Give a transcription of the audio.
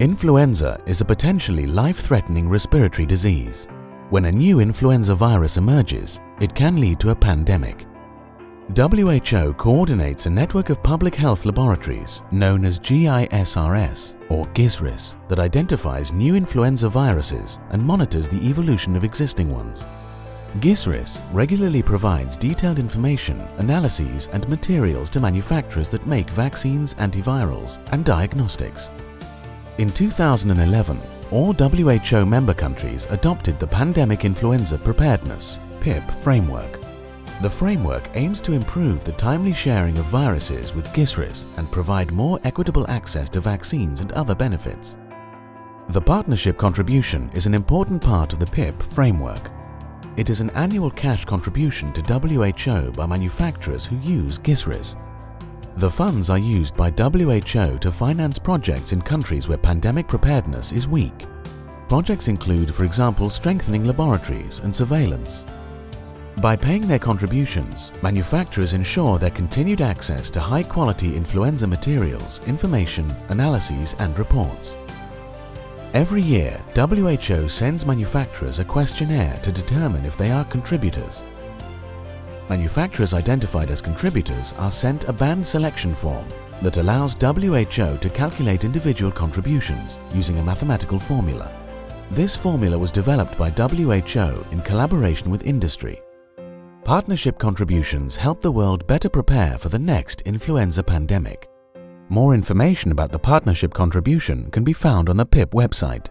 Influenza is a potentially life-threatening respiratory disease. When a new influenza virus emerges, it can lead to a pandemic. WHO coordinates a network of public health laboratories known as GISRS or GISRS that identifies new influenza viruses and monitors the evolution of existing ones. GISRS regularly provides detailed information, analyses and materials to manufacturers that make vaccines, antivirals and diagnostics. In 2011, all WHO member countries adopted the Pandemic Influenza Preparedness PIP framework. The framework aims to improve the timely sharing of viruses with GISRS and provide more equitable access to vaccines and other benefits. The partnership contribution is an important part of the PIP framework. It is an annual cash contribution to WHO by manufacturers who use GISRS. The funds are used by WHO to finance projects in countries where pandemic preparedness is weak. Projects include, for example, strengthening laboratories and surveillance. By paying their contributions, manufacturers ensure their continued access to high-quality influenza materials, information, analyses and reports. Every year, WHO sends manufacturers a questionnaire to determine if they are contributors Manufacturers identified as contributors are sent a band selection form that allows WHO to calculate individual contributions using a mathematical formula. This formula was developed by WHO in collaboration with industry. Partnership contributions help the world better prepare for the next influenza pandemic. More information about the partnership contribution can be found on the PIP website.